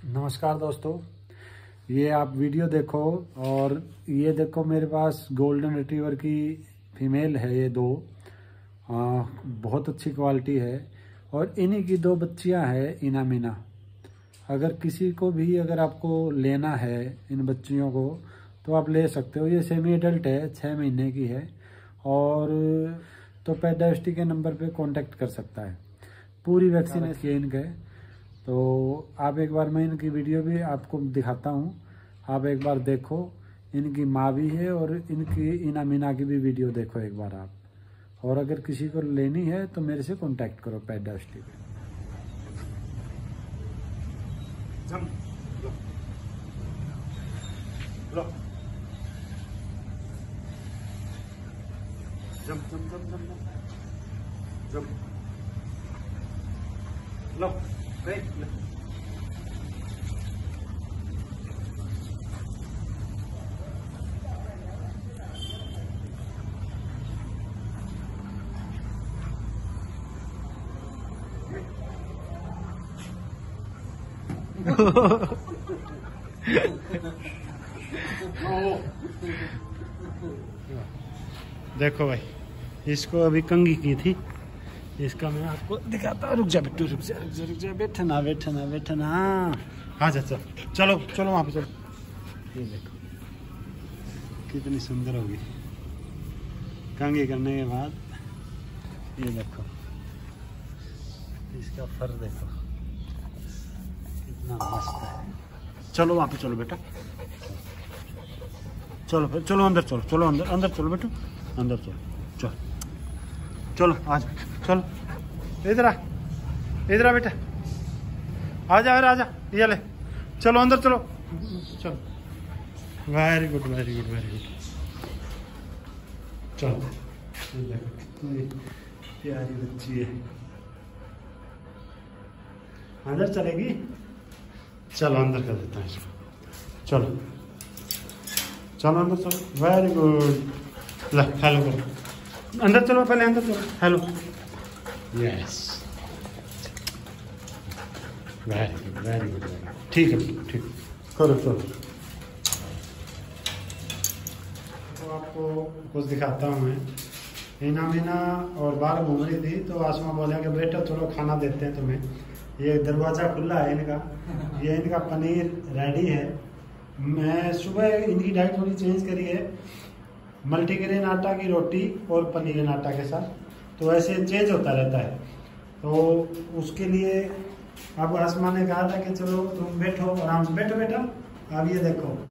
नमस्कार दोस्तों ये आप वीडियो देखो और ये देखो मेरे पास गोल्डन रिट्रीवर की फीमेल है ये दो। आ, बहुत अच्छी क्वालिटी है और इन्हीं की दो बच्चियाँ हैं इना मीना अगर किसी को भी अगर आपको लेना है इन बच्चियों को तो आप ले सकते हो। ये सेमी एडल्ट है छः महीने की है और तो पेडास्टी के नंबर पे कांटेक्ट कर सकता है। पूरी वैक्सीनेशन इनके तो आप एक बार मैं इनकी वीडियो भी आपको दिखाता हूँ। आप एक बार देखो, इनकी माँ भी है और इनकी इना मीना की भी वीडियो देखो एक बार आप। और अगर किसी को लेनी है तो मेरे से कांटेक्ट करो पैड डास्टी पे देखो भाई इसको अभी कंगी की थी। इसका मैं आपको दिखाता हूँ। रुक जा बिट्टू, रुक जा रुक जा रुक जा। बैठना बैठना बैठना। हाँ जा चल चलो चलो वहाँ पे, चलो। ये देखो, कितनी सुंदर होगी। कंगी करने के बाद, ये देखो। इसका फर देखो। कितना मस्त है। चलो वहाँ पे, चलो बेटा। चलो चलो अंदर, चलो चलो अंदर अंदर चलो बेटू। अंदर चलो। चलो आज चलो। इधर आ इधर आ बेटा। आ जा आ जा ले। चलो, अंदर चलो। चलो। Very good very good very good चलो। प्यारी बच्ची है। अंदर चलेगी? चलो, अंदर कर देता हूँ इसको। चलो। चलो, अंदर चलो। वेरी गुड ला हेलो करो अंदर चलो पहले अंदर चलो। Hello. Yes very good very good ठीक है ठीक। करो चलो तो आपको कुछ दिखाता हूँ मैं। हीना मीना और बाहर घूम रही थी तो आसमा बोला कि बेटा थोड़ा खाना देते हैं तुम्हें। ये दरवाज़ा खुला है इनका। ये इनका पनीर रेडी है। मैं सुबह इनकी डाइट थोड़ी चेंज करी है। मल्टीग्रेन आटा की रोटी और पनीर आटा के साथ। तो ऐसे चेंज होता रहता है। तो उसके लिए अब आसमान ने कहा था कि चलो तुम बैठो, आराम से बैठो बेटा। अब ये देखो।